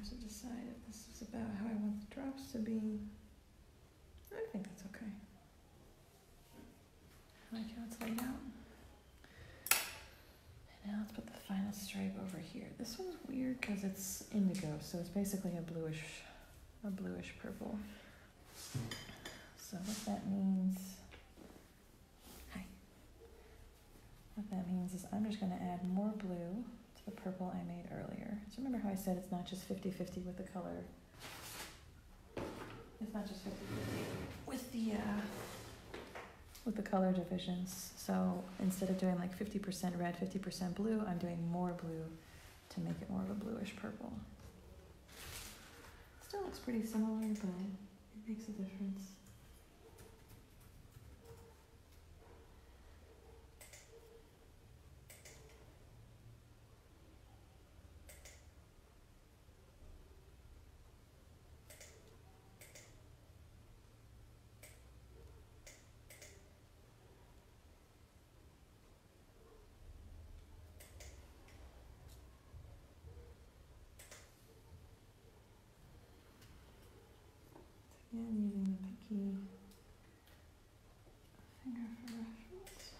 Have to decide if this is about how I want the drops to be. I think that's okay. I like how it's laid out. And now let's put the final stripe over here. This one's weird because it's indigo, so it's basically a bluish, a bluish purple. So what that means, hi. What that means is I'm just gonna add more blue to the purple I made earlier. So remember how I said it's not just 50-50 with the color. It's not just 50-50 with the uh, with the color divisions. So instead of doing like 50% red, 50% blue, I'm doing more blue to make it more of a bluish purple. Still looks pretty similar, but it makes a difference. Again, using the pinky finger for reference.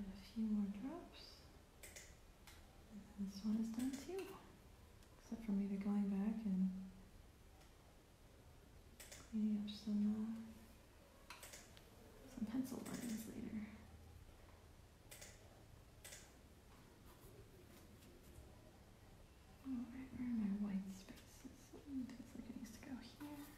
Add a few more drops. And this one is done too. Except for maybe going back and cleaning up some uh, pencil lines later. Alright, where are my white spaces? Mm, feels like it needs to go here.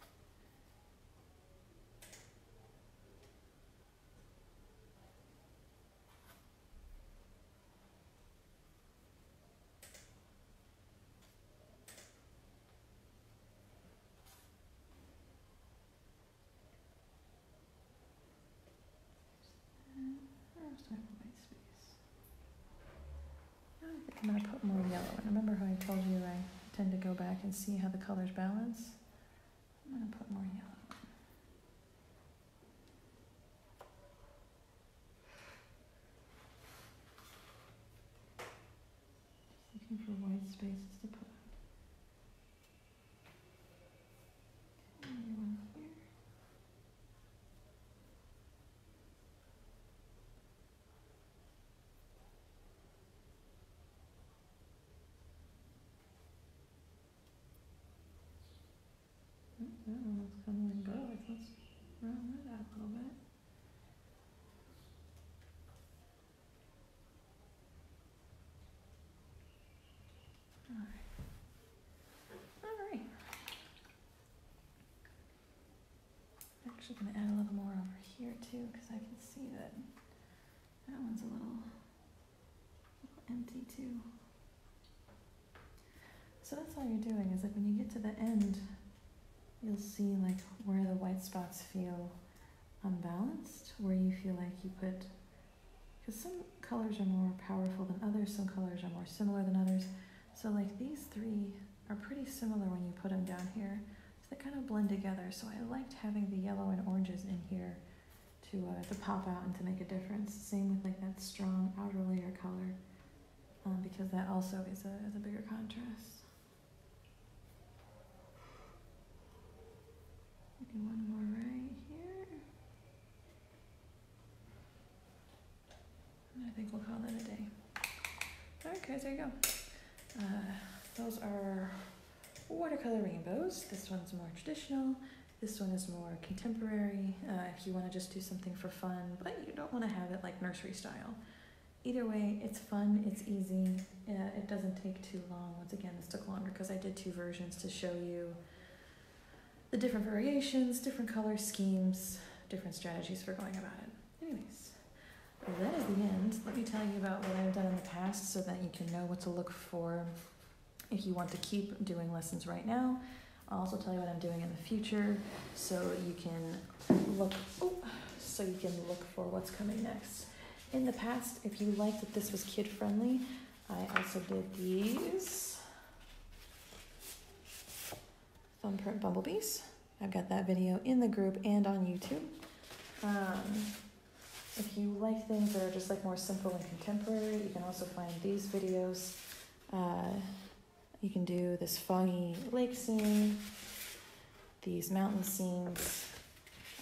can see how the colors balance. I'm gonna put more yellow. Just looking for white spaces to put. Maybe one here. Mm, One looks kind of like go. Let's round that out a little bit. Alright. Alright. Actually gonna add a little more over here too, because I can see that that one's a little, little empty too. So that's all you're doing is like when you get to the end, you'll see like where the white spots feel unbalanced, where you feel like you put, because some colors are more powerful than others, some colors are more similar than others. So like these three are pretty similar when you put them down here. So they kind of blend together. So I liked having the yellow and oranges in here to uh, to pop out and to make a difference. Same with like that strong outer layer color, um, because that also is a is a bigger contrast. One more right here. And I think we'll call that a day. Alright guys, there you go. Uh, those are watercolor rainbows. This one's more traditional. This one is more contemporary. Uh, if you want to just do something for fun, but you don't want to have it like nursery style. Either way, it's fun, it's easy, uh, it doesn't take too long. Once again, this took longer because I did two versions to show you the different variations, different color schemes, different strategies for going about it. Anyways, that is the end. Let me tell you about what I've done in the past so that you can know what to look for if you want to keep doing lessons right now. I'll also tell you what I'm doing in the future so you can look oh, so you can look for what's coming next. In the past, if you liked that this was kid friendly, I also did these thumbprint bumblebees. I've got that video in the group and on YouTube. Um, if you like things that are just like more simple and contemporary, you can also find these videos. Uh, you can do this foggy lake scene, these mountain scenes.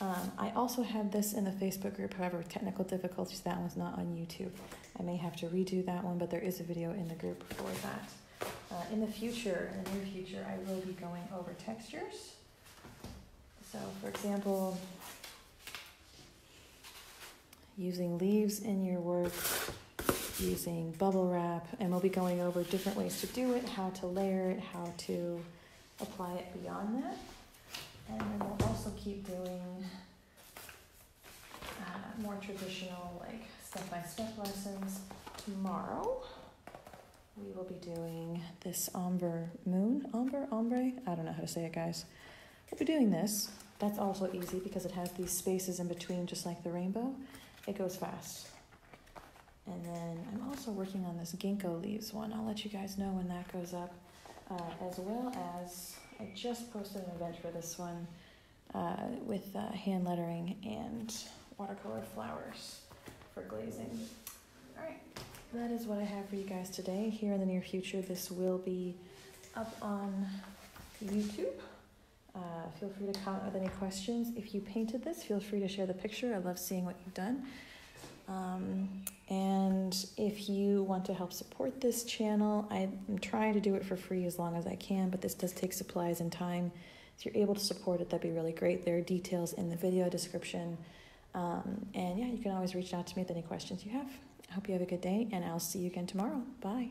Um, I also have this in the Facebook group, however, technical difficulties, that one's not on YouTube. I may have to redo that one, but there is a video in the group for that. Uh, in the future, in the near future, I will be going over textures. So, for example, using leaves in your work, using bubble wrap, and we'll be going over different ways to do it, how to layer it, how to apply it beyond that. And then we'll also keep doing uh, more traditional, like step by step lessons. Tomorrow, we will be doing this ombre moon, ombre, ombre. I don't know how to say it, guys. We'll be doing this. That's also easy because it has these spaces in between, just like the rainbow. It goes fast. And then I'm also working on this ginkgo leaves one. I'll let you guys know when that goes up, uh, as well as I just posted an event for this one uh, with uh, hand lettering and watercolor flowers for glazing. All right, that is what I have for you guys today. Here in the near future, this will be up on YouTube. Uh, feel free to comment with any questions. If you painted this, feel free to share the picture. I love seeing what you've done. Um, and if you want to help support this channel, I'm trying to do it for free as long as I can, but this does take supplies and time. If you're able to support it, that'd be really great. There are details in the video description. Um, and yeah, you can always reach out to me with any questions you have. Hope you have a good day, and I'll see you again tomorrow. Bye.